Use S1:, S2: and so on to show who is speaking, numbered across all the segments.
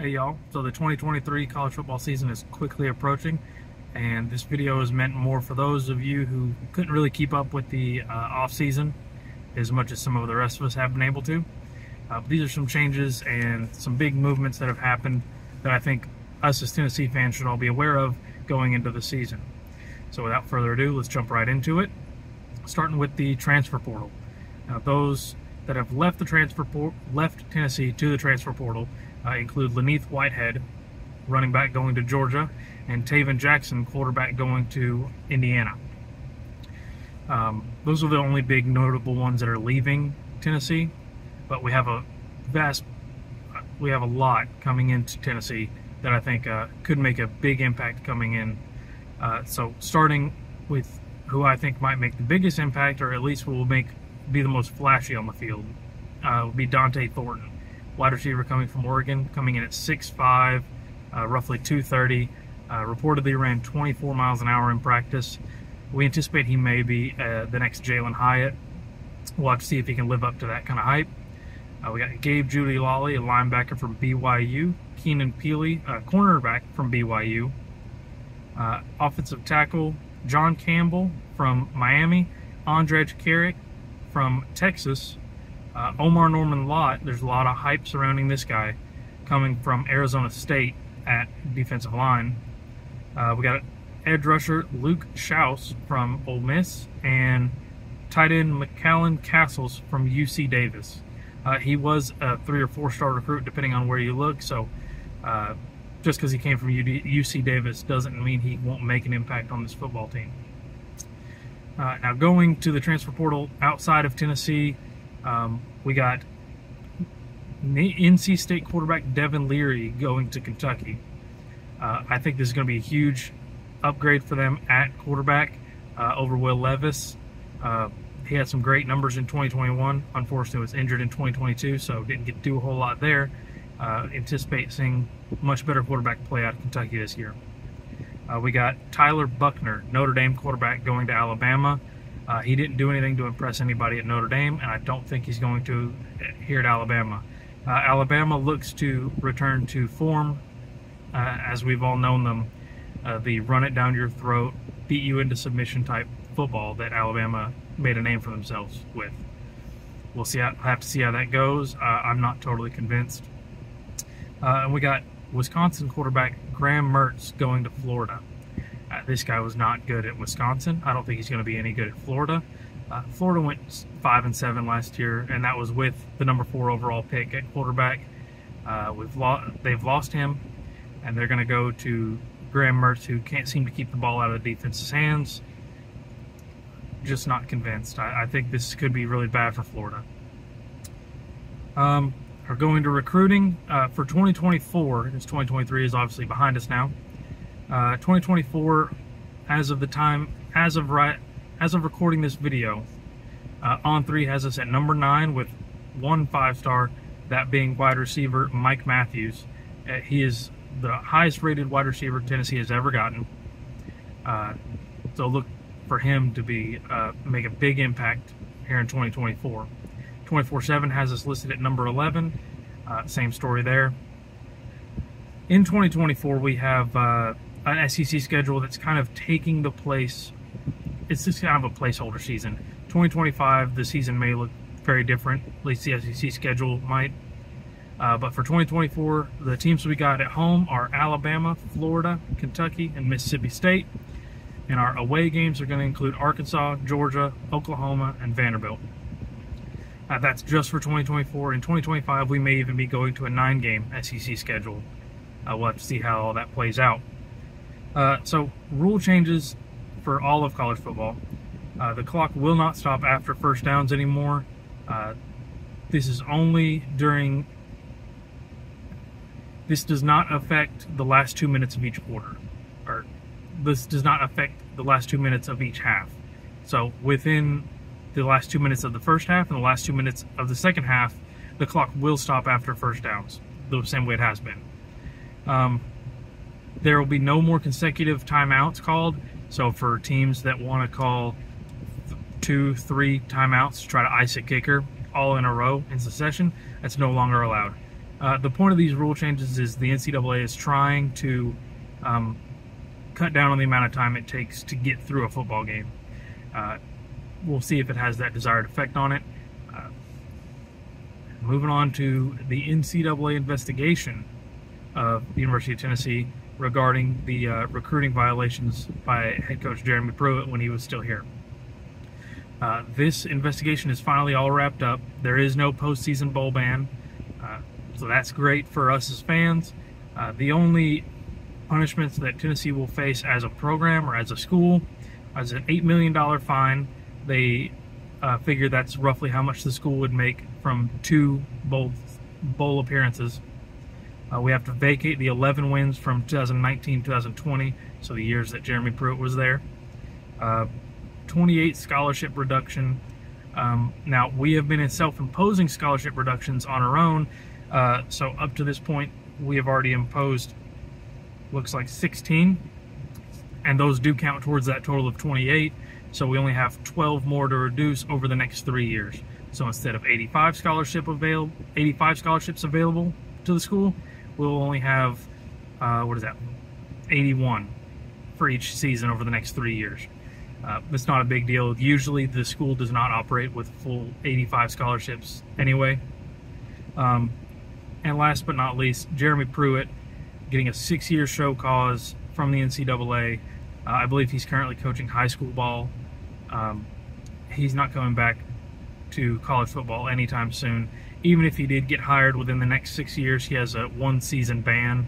S1: Hey y'all, so the 2023 college football season is quickly approaching and this video is meant more for those of you who couldn't really keep up with the uh, off season as much as some of the rest of us have been able to. Uh, these are some changes and some big movements that have happened that I think us as Tennessee fans should all be aware of going into the season. So without further ado, let's jump right into it. Starting with the transfer portal. Now those that have left the transfer left Tennessee to the transfer portal uh, include Len'Neth Whitehead, running back going to Georgia, and Tayven Jackson, quarterback going to Indiana. Um, those are the only big notable ones that are leaving Tennessee, but we have a vast, we have a lot coming into Tennessee that I think uh, could make a big impact coming in. Uh, so starting with who I think might make the biggest impact, or at least will make be the most flashy on the field, uh, would be Dont'e Thornton wide receiver coming from Oregon, coming in at 6'5", uh, roughly 230. Uh, reportedly ran 24 miles an hour in practice. We anticipate he may be uh, the next Jalin Hyatt. We'll have to see if he can live up to that kind of hype. Uh, we got Gabe Jeudy-Lally, a linebacker from BYU. Keenan Pili, a cornerback from BYU. Uh, offensive tackle John Campbell from Miami. Andrej Karic from Texas. Uh, Omarr Norman-Lott, there's a lot of hype surrounding this guy coming from Arizona State at defensive line. Uh, we got edge rusher Luke Schaus from Ole Miss and tight end McCallan Castles from UC Davis. Uh, he was a three or four star recruit, depending on where you look. So, uh, just because he came from UC Davis doesn't mean he won't make an impact on this football team. Uh, now, going to the transfer portal outside of Tennessee, um, we got NC State quarterback Devin Leary going to Kentucky. Uh, I think this is going to be a huge upgrade for them at quarterback uh, over Will Levis. Uh, he had some great numbers in 2021. Unfortunately, was injured in 2022, so didn't get to do a whole lot there. Uh, anticipate seeing much better quarterback play out of Kentucky this year. Uh, we got Tyler Buchner, Notre Dame quarterback, going to Alabama. Uh, he didn't do anything to impress anybody at Notre Dame, and I don't think he's going to here at Alabama. Uh, Alabama looks to return to form uh, as we've all known them uh, the run it down your throat, beat you into submission type football that Alabama made a name for themselves with. We'll see. How, have to see how that goes. Uh, I'm not totally convinced. Uh, and we got Wisconsin quarterback Graham Mertz going to Florida. This guy was not good at Wisconsin. I don't think he's going to be any good at Florida. Uh, Florida went five and seven last year, and that was with the number four overall pick at quarterback. Uh, we've lo- they've lost him, and they're going to go to Graham Mertz, who can't seem to keep the ball out of the defense's hands. Just not convinced. I, I think this could be really bad for Florida. Um, are going to recruiting uh, for 2024. Because 2023 is obviously behind us now. Uh, 2024, as of the time, as of right, as of recording this video, uh, On3 has us at number nine with one five star, that being wide receiver Mike Matthews. Uh, he is the highest rated wide receiver Tennessee has ever gotten. Uh, so look for him to be uh, make a big impact here in 2024. 24/7 has us listed at number 11. Uh, same story there. In 2024, we have an SEC schedule that's kind of taking the place. It's just kind of a placeholder season. 2025, the season may look very different. At least the SEC schedule might. Uh, but for 2024, the teams we got at home are Alabama, Florida, Kentucky, and Mississippi State. And our away games are going to include Arkansas, Georgia, Oklahoma, and Vanderbilt. Uh, that's just for 2024. In 2025, we may even be going to a nine game SEC schedule. Uh, we'll have to see how all that plays out. Uh, so, rule changes for all of college football. Uh, the clock will not stop after first downs anymore. Uh, this is only during. This does not affect the last two minutes of each quarter, or this does not affect the last two minutes of each half. So within the last two minutes of the first half and the last two minutes of the second half, the clock will stop after first downs, the same way it has been. Um, there will be no more consecutive timeouts called. So for teams that want to call two, three timeouts to try to ice a kicker all in a row in succession, that's no longer allowed. Uh, the point of these rule changes is the NCAA is trying to um, cut down on the amount of time it takes to get through a football game. Uh, we'll see if it has that desired effect on it. Uh, moving on to the NCAA investigation of the University of Tennessee regarding the uh, recruiting violations by head coach Jeremy Pruitt when he was still here. Uh, this investigation is finally all wrapped up. There is no postseason bowl ban, uh, so that's great for us as fans. Uh, the only punishments that Tennessee will face as a program or as a school is an $8 million fine. They uh, figure that's roughly how much the school would make from two bowl, bowl appearances. Uh, we have to vacate the 11 wins from 2019 2020, so the years that Jeremy Pruitt was there. Uh, 28 scholarship reduction. Um, now, we have been in self imposing scholarship reductions on our own, uh, so up to this point, we have already imposed, looks like 16, and those do count towards that total of 28. So we only have 12 more to reduce over the next three years. So instead of 85 scholarship available, 85 scholarships available to the school, we'll only have uh, what is that, 81 for each season over the next three years. Uh, it's not a big deal. Usually, the school does not operate with full 85 scholarships anyway. Um, and last but not least, Jeremy Pruitt getting a six-year show cause from the NCAA. Uh, I believe he's currently coaching high school ball. Um, he's not coming back to college football anytime soon. Even if he did get hired within the next six years, he has a one-season ban.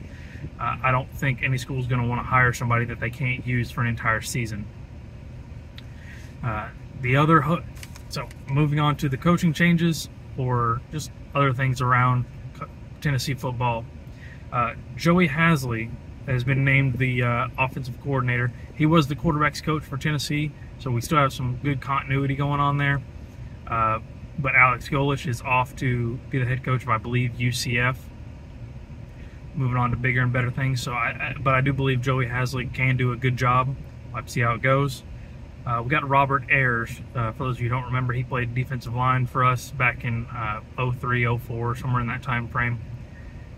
S1: Uh, I don't think any school is going to want to hire somebody that they can't use for an entire season. Uh, the other, so moving on to the coaching changes or just other things around Tennessee football. Uh, Joey Halzle has been named the uh, offensive coordinator. He was the quarterbacks coach for Tennessee, so we still have some good continuity going on there. Uh, but Alex Golesh is off to be the head coach of, I believe, UCF. Moving on to bigger and better things. So, I, I but I do believe Joey Halzle can do a good job. We'll see how it goes. Uh, we got Robert Ayers. Uh, for those of you who don't remember, he played defensive line for us back in uh, 03, 04, somewhere in that time frame.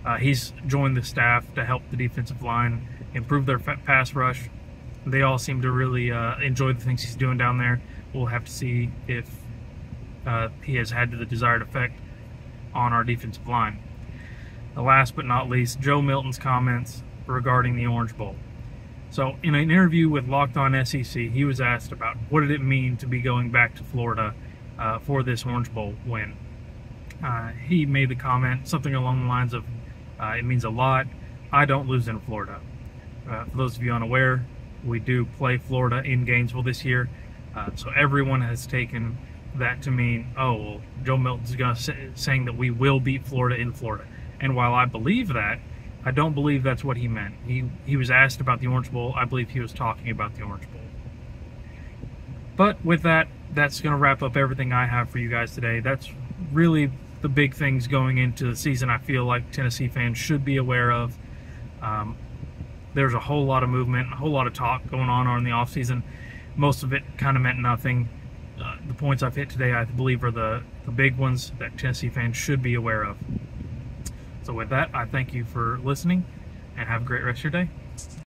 S1: Uh, he's joined the staff to help the defensive line improve their pass rush. They all seem to really uh, enjoy the things he's doing down there. We'll have to see if uh, he has had the desired effect on our defensive line. The last but not least, Joe Milton's comments regarding the Orange Bowl. So, in an interview with Locked On SEC, he was asked about what did it mean to be going back to Florida uh, for this Orange Bowl win. Uh, he made the comment something along the lines of, uh, "It means a lot. I don't lose in Florida." Uh, for those of you unaware, we do play Florida in Gainesville this year, uh, so everyone has taken that to mean, "Oh, well, Joe Milton's going to say, saying that we will beat Florida in Florida." And while I believe that, I don't believe that's what he meant. He he was asked about the Orange Bowl. I believe he was talking about the Orange Bowl. But with that, that's going to wrap up everything I have for you guys today. That's really the big things going into the season. I feel like Tennessee fans should be aware of. Um, there's a whole lot of movement, a whole lot of talk going on in the offseason. Most of it kind of meant nothing. The points I've hit today, I believe, are the, the big ones that Tennessee fans should be aware of. So with that, I thank you for listening and have a great rest of your day.